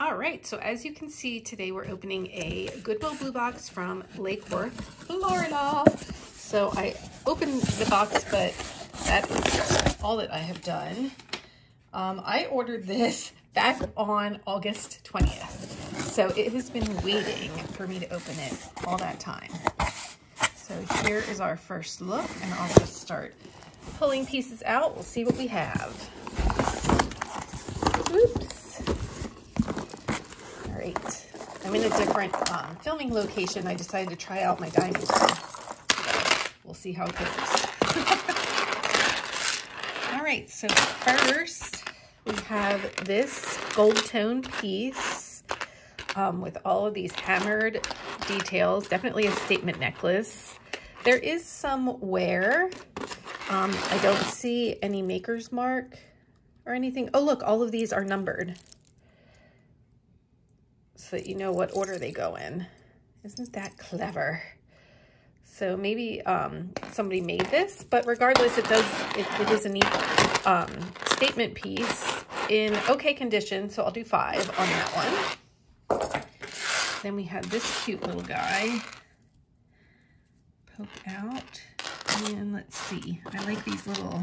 All right, so as you can see, today we're opening a Goodwill Blue Box from Lake Worth, Florida. So I opened the box, but that is all that I have done. Um, I ordered this back on August 20th. So it has been waiting for me to open it all that time. So here is our first look, and I'll just start pulling pieces out. We'll see what we have. Oops. I'm in a different um, filming location. I decided to try out my diamond We'll see how it goes. All right, so first we have this gold tone piece um, with all of these hammered details. Definitely a statement necklace. There is some wear. Um, I don't see any maker's mark or anything. Oh, look, all of these are numbered so that you know what order they go in. Isn't that clever? So maybe um, somebody made this, but regardless, it does, it, it is a neat um, statement piece in okay condition. So I'll do five on that one. Then we have this cute little guy. Poke out. And let's see, I like these little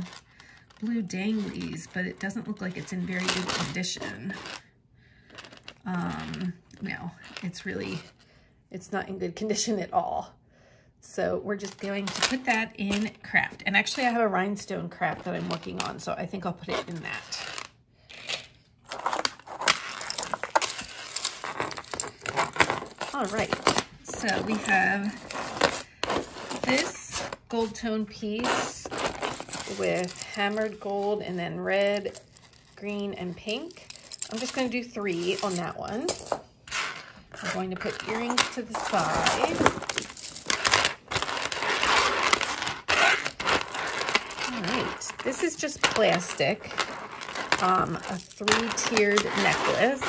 blue danglies, but it doesn't look like it's in very good condition. Um, no, it's really, it's not in good condition at all. So we're just going to put that in craft. And actually I have a rhinestone craft that I'm working on, so I think I'll put it in that. All right, so we have this gold tone piece with hammered gold and then red, green, and pink. I'm just going to do three on that one. I'm going to put earrings to the side. All right, this is just plastic, um, a three-tiered necklace.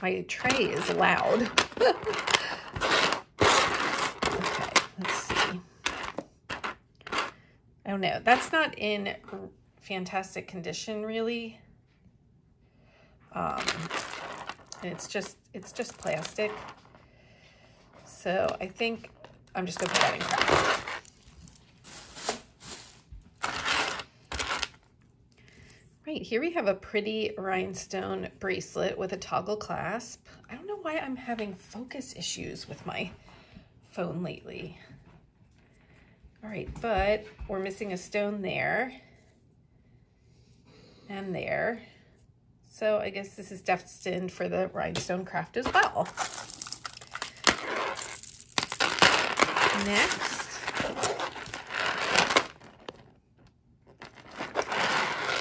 My tray is loud. okay, let's see. Don't know. That's not in fantastic condition, really. Um, it's just, it's just plastic. So I think I'm just gonna put that in. Right, here we have a pretty rhinestone bracelet with a toggle clasp. I don't know why I'm having focus issues with my phone lately. All right, but we're missing a stone there and there. So I guess this is destined for the rhinestone craft as well. Next,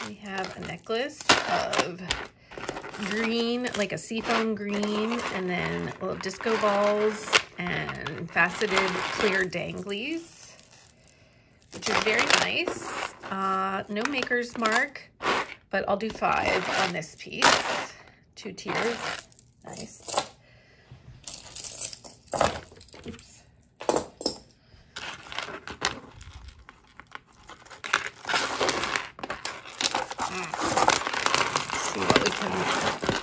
we have a necklace of green, like a seafoam green, and then little disco balls and faceted clear danglies, which is very nice. Uh, no maker's mark but I'll do five on this piece. Two tiers. Nice. Oops. see what we can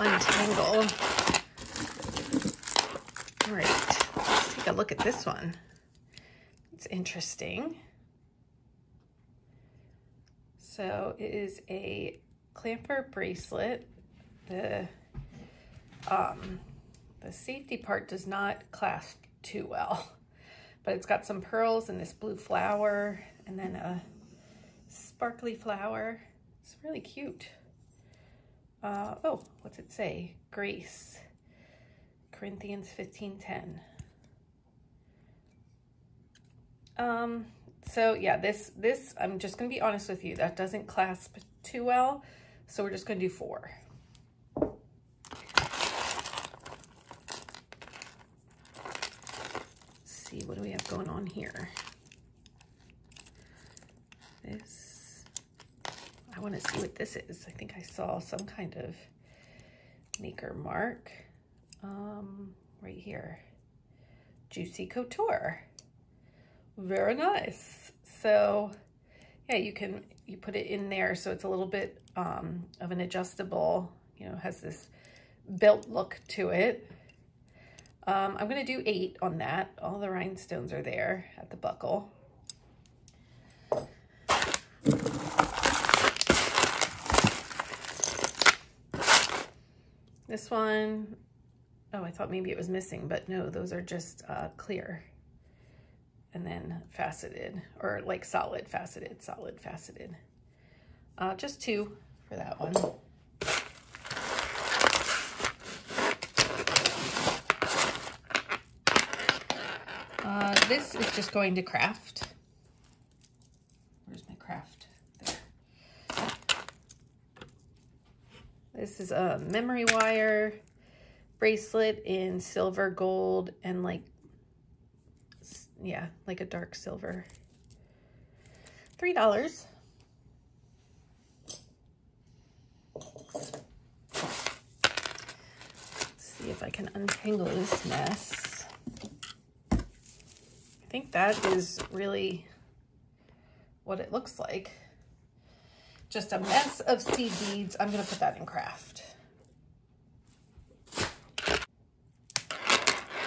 untangle. All right, let's take a look at this one. It's interesting. So it is a clamper bracelet. The, um, the safety part does not clasp too well, but it's got some pearls and this blue flower and then a sparkly flower. It's really cute. Uh, oh, what's it say? Grace, Corinthians 15.10. Um, so yeah, this, this, I'm just going to be honest with you, that doesn't clasp too well. So we're just going to do four. Let's see, what do we have going on here? This, I want to see what this is. I think I saw some kind of maker mark um, right here. Juicy Couture. Very nice. So yeah, you can, you put it in there so it's a little bit um, of an adjustable, you know, has this built look to it. Um, I'm going to do eight on that. All the rhinestones are there at the buckle. This one, oh, I thought maybe it was missing, but no, those are just uh, clear. And then faceted, or like solid faceted, solid faceted. Uh, just two for that one. Uh, this is just going to craft. Where's my craft? There. This is a memory wire bracelet in silver, gold, and like, yeah, like a dark silver. $3. see if I can untangle this mess I think that is really what it looks like. Just a mess of seed beads. I'm going to put that in craft.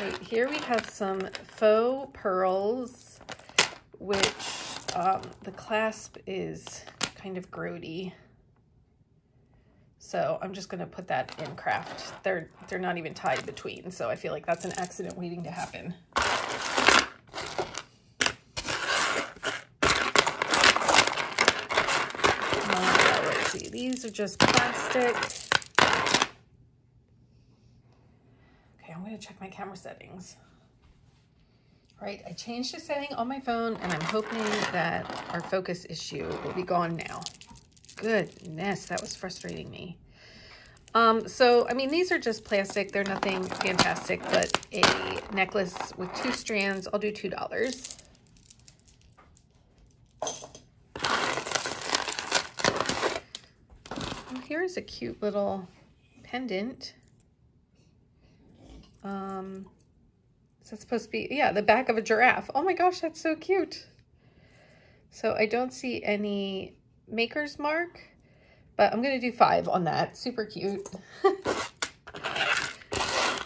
Okay, here we have some faux pearls, which um, the clasp is kind of grody. So I'm just going to put that in craft. They're, they're not even tied between, so I feel like that's an accident waiting to happen. These are just plastic. Okay, I'm gonna check my camera settings. Right, I changed the setting on my phone and I'm hoping that our focus issue will be gone now. Goodness, that was frustrating me. Um, so, I mean, these are just plastic. They're nothing fantastic, but a necklace with two strands, I'll do $2. here's a cute little pendant. Um, is that supposed to be, yeah, the back of a giraffe. Oh my gosh, that's so cute. So I don't see any maker's mark, but I'm going to do five on that. Super cute. oh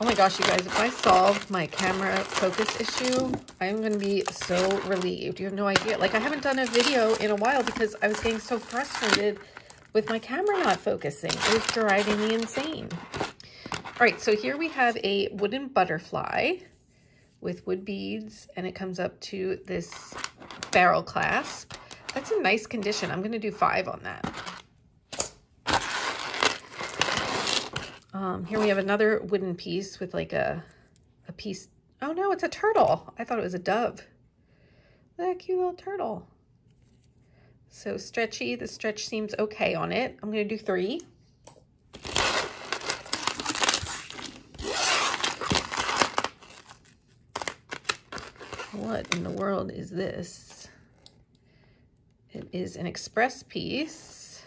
my gosh, you guys, if I solve my camera focus issue, I'm going to be so relieved. You have no idea. Like, I haven't done a video in a while because I was getting so frustrated with my camera not focusing. It was driving me insane. All right, so here we have a wooden butterfly with wood beads, and it comes up to this barrel clasp. That's a nice condition. I'm going to do five on that. Um, here we have another wooden piece with like a, a piece. Oh no, it's a turtle. I thought it was a dove. That cute little turtle. So stretchy, the stretch seems okay on it. I'm going to do three. What in the world is this? It is an express piece.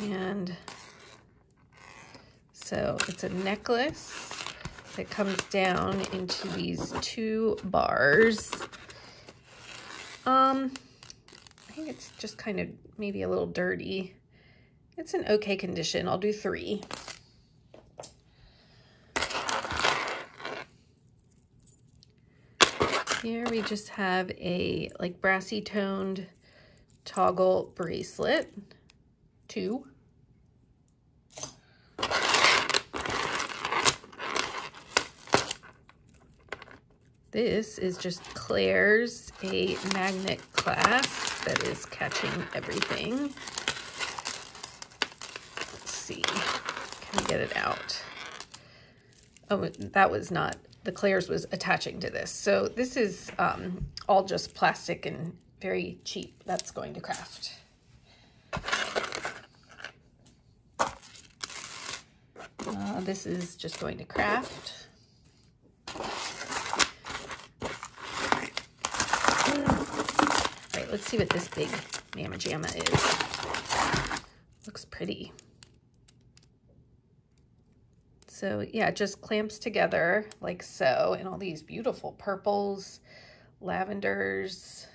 And so it's a necklace that comes down into these two bars. Um, I think it's just kind of maybe a little dirty. It's an okay condition. I'll do three. Here we just have a like brassy toned toggle bracelet, two. This is just Claire's, a magnet clasp that is catching everything. Let's see, can we get it out? Oh, that was not, the Claire's was attaching to this. So this is um, all just plastic and very cheap. That's going to craft. Uh, this is just going to craft. right, let's see what this big Mama Jamma is. Looks pretty. So yeah, it just clamps together like so, and all these beautiful purples, lavenders.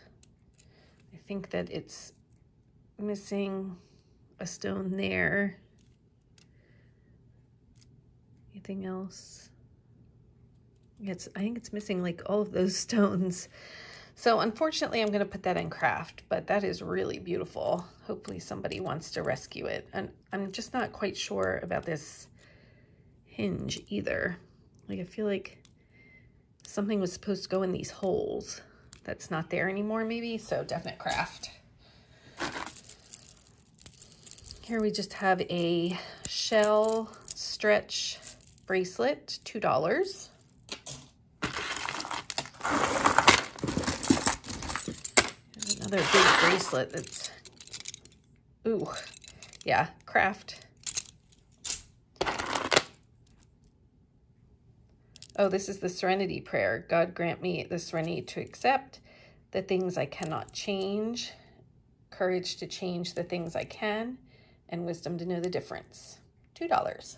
I think that it's missing a stone there. anything else. It's, I think it's missing like all of those stones. So unfortunately, I'm going to put that in craft, but that is really beautiful. Hopefully somebody wants to rescue it. And I'm just not quite sure about this hinge either. Like I feel like something was supposed to go in these holes. That's not there anymore maybe, so definite craft. Here we just have a shell stretch bracelet, $2. another big bracelet that's, ooh, yeah, craft. Oh, this is the Serenity Prayer. God grant me the serenity to accept the things I cannot change, courage to change the things I can, and wisdom to know the difference. $2.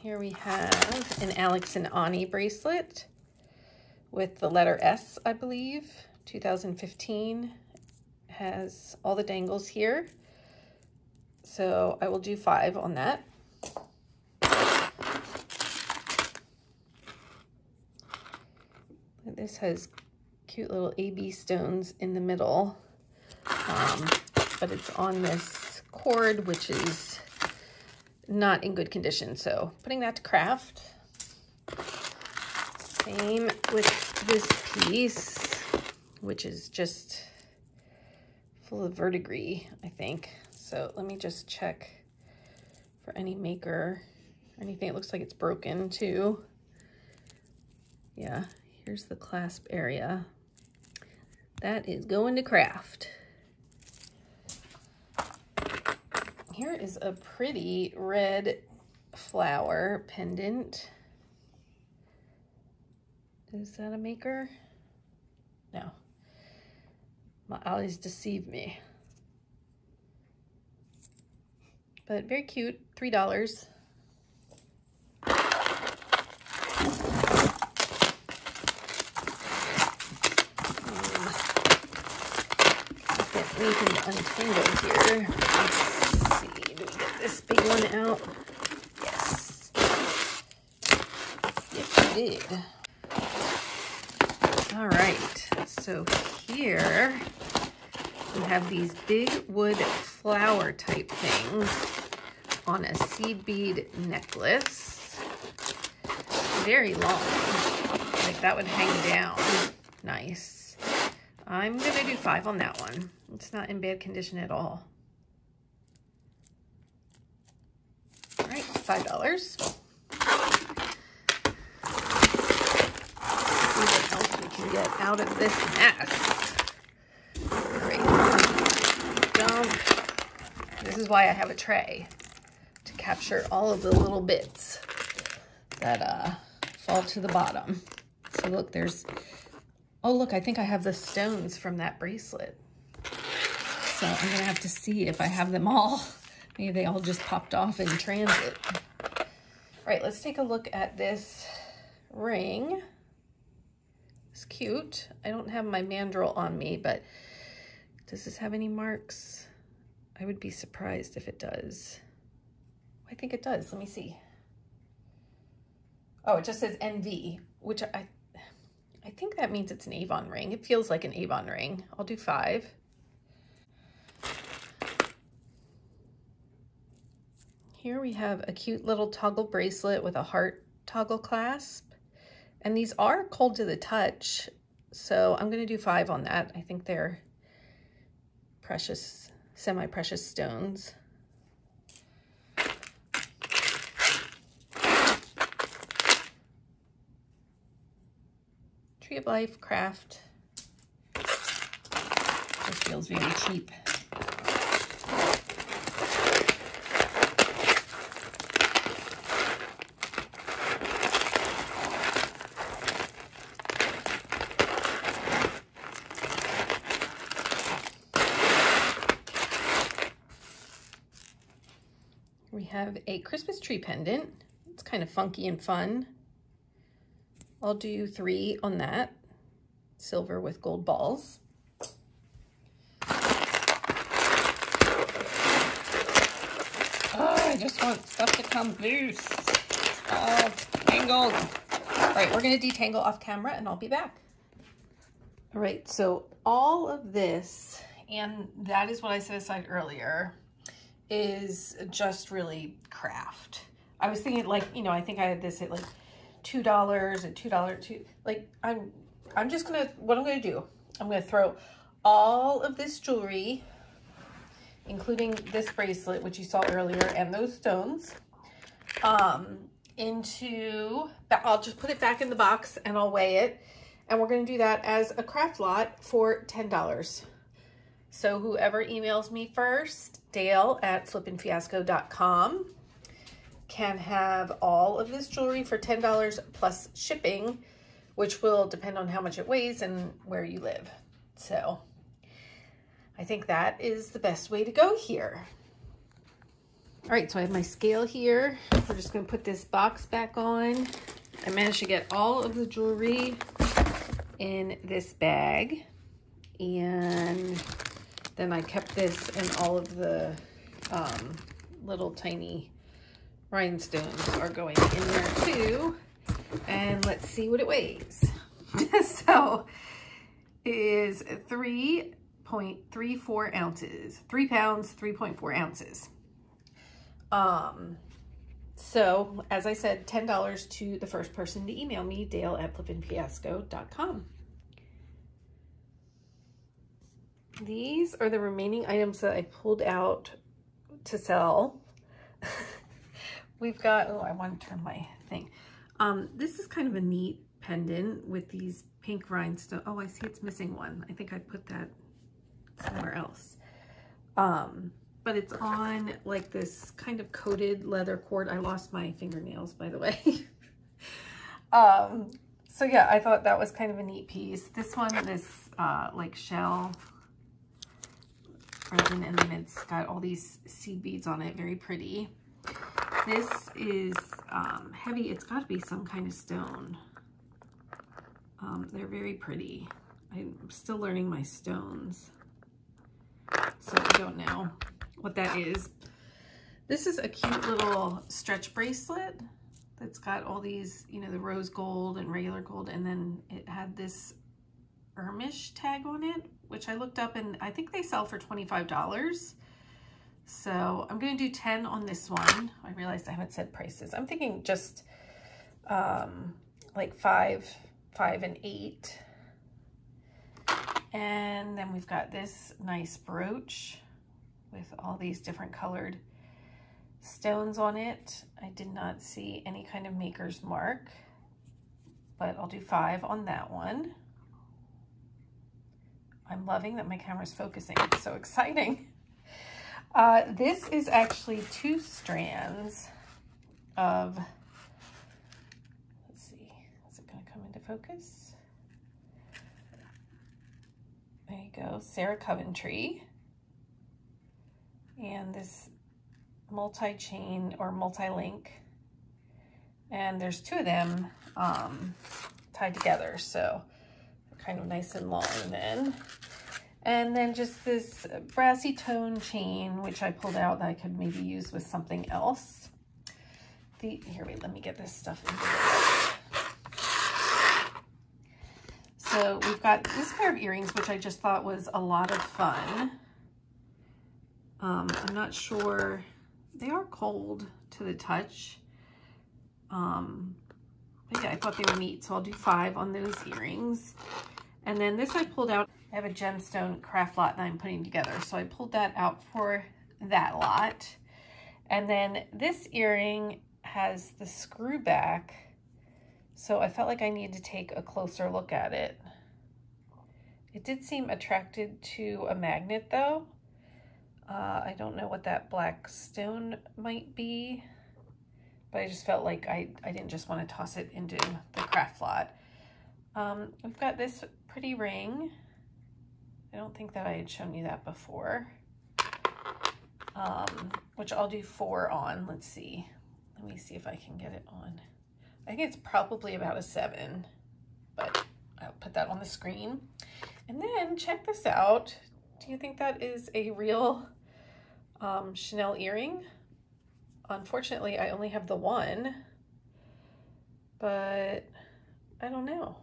Here we have an Alex and Ani bracelet with the letter S, I believe. 2015 has all the dangles here. So I will do five on that. This has cute little AB stones in the middle, um, but it's on this cord, which is not in good condition. So putting that to craft. Same with this piece, which is just full of verdigris, I think. So let me just check for any maker or anything. It looks like it's broken too. Yeah, here's the clasp area. That is going to craft. Here is a pretty red flower pendant. Is that a maker? No. My eyes deceive me. But very cute, $3. To untangle here. Let's see, do we get this big one out? Yes. Yes, we did. All right, so here we have these big wood flower type things on a seed bead necklace. Very long, like that would hang down. Nice. I'm gonna do five on that one. It's not in bad condition at all. All right, $5. what else we can get out of this mess. Dump. This is why I have a tray to capture all of the little bits that uh, fall to the bottom. So look, there's, oh look, I think I have the stones from that bracelet. So I'm gonna have to see if I have them all. Maybe they all just popped off in transit. All right, let's take a look at this ring. It's cute. I don't have my mandrel on me, but does this have any marks? I would be surprised if it does. I think it does. Let me see. Oh, it just says NV, which I I think that means it's an Avon ring. It feels like an Avon ring. I'll do five. Here we have a cute little toggle bracelet with a heart toggle clasp. And these are cold to the touch, so I'm going to do five on that. I think they're precious, semi-precious stones. Of Life craft. Just feels very cheap. We have a Christmas tree pendant. It's kind of funky and fun. I'll do three on that. Silver with gold balls. Oh, I just want stuff to come loose. All tangled. All right, we're going to detangle off camera and I'll be back. All right, so all of this, and that is what I set aside earlier, is just really craft. I was thinking like, you know, I think I had this at like $2 and $2, two, like I'm, I'm just gonna, what I'm gonna do, I'm gonna throw all of this jewelry, including this bracelet, which you saw earlier, and those stones, um, into, I'll just put it back in the box and I'll weigh it. And we're gonna do that as a craft lot for $10. So whoever emails me first, dale at flippinfiasco.com, can have all of this jewelry for $10 plus shipping, which will depend on how much it weighs and where you live. So I think that is the best way to go here. All right, so I have my scale here. We're just gonna put this box back on. I managed to get all of the jewelry in this bag. And then I kept this and all of the um, little tiny rhinestones are going in there too. And let's see what it weighs. so it is 3.34 ounces, three pounds, 3.4 ounces. Um, so as I said, $10 to the first person to email me, dale at flippinfiasco.com. These are the remaining items that I pulled out to sell. We've got, oh, I want to turn my thing. Um, this is kind of a neat pendant with these pink rhinestones. Oh, I see it's missing one. I think I put that somewhere else. Um, but it's on like this kind of coated leather cord. I lost my fingernails, by the way. um, so yeah, I thought that was kind of a neat piece. This one, this uh, like shell resin in the midst, got all these seed beads on it, very pretty. This is um, heavy. It's got to be some kind of stone. Um, they're very pretty. I'm still learning my stones, so I don't know what that is. This is a cute little stretch bracelet that's got all these, you know, the rose gold and regular gold, and then it had this Erimish tag on it, which I looked up and I think they sell for $25. So I'm going to do 10 on this one. I realized I haven't said prices. I'm thinking just um, like five, five and eight. And then we've got this nice brooch with all these different colored stones on it. I did not see any kind of maker's mark, but I'll do five on that one. I'm loving that my camera's focusing. It's so exciting. Uh, this is actually two strands of, let's see, is it going to come into focus? There you go, Sarah Coventry. And this multi-chain or multi-link. And there's two of them um, tied together, so kind of nice and long then. And then just this brassy tone chain, which I pulled out that I could maybe use with something else. The, here, wait, let me get this stuff So we've got this pair of earrings, which I just thought was a lot of fun. Um, I'm not sure, they are cold to the touch. Um, but yeah, I thought they were neat, so I'll do five on those earrings. And then this I pulled out I have a gemstone craft lot that I'm putting together. So I pulled that out for that lot. And then this earring has the screw back. So I felt like I needed to take a closer look at it. It did seem attracted to a magnet though. Uh, I don't know what that black stone might be, but I just felt like I, I didn't just want to toss it into the craft lot. Um, we've got this pretty ring. I don't think that I had shown you that before, um, which I'll do four on. Let's see. Let me see if I can get it on. I think it's probably about a seven, but I'll put that on the screen. And then check this out. Do you think that is a real um, Chanel earring? unfortunately, I only have the one, but I don't know.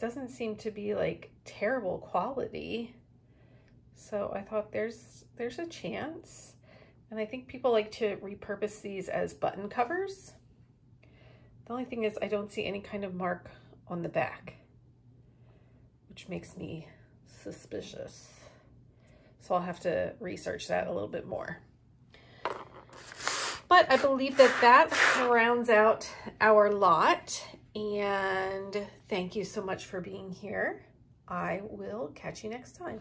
Doesn't seem to be like terrible quality. So I thought there's there's a chance. And I think people like to repurpose these as button covers. The only thing is I don't see any kind of mark on the back, which makes me suspicious. So I'll have to research that a little bit more. But I believe that that rounds out our lot. And thank you so much for being here. I will catch you next time.